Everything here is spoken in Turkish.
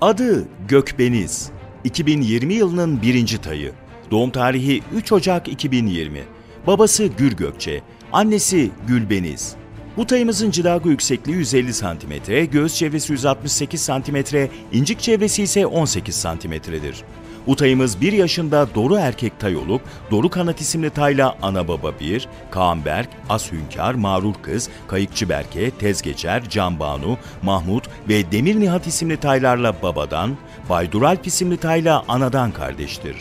Adı Gökbeniz. 2020 yılının birinci tayı. Doğum tarihi 3 Ocak 2020. Babası Gür Gökçe, annesi Gülbeniz. Bu tayımızın cilago yüksekliği 150 cm, göğüs çevresi 168 cm, incik çevresi ise 18 cm'dir. Utayımız 1 yaşında Doru erkek tay olup, Doru Kanat isimli tayla ana baba 1, Kaan Berk, As Hünkar, Mağrur Kız, Kayıkçı Berke, Tezgeçer, Can Banu, Mahmut ve Demir Nihat isimli taylarla babadan, Baydur Alp isimli tayla anadan kardeştir.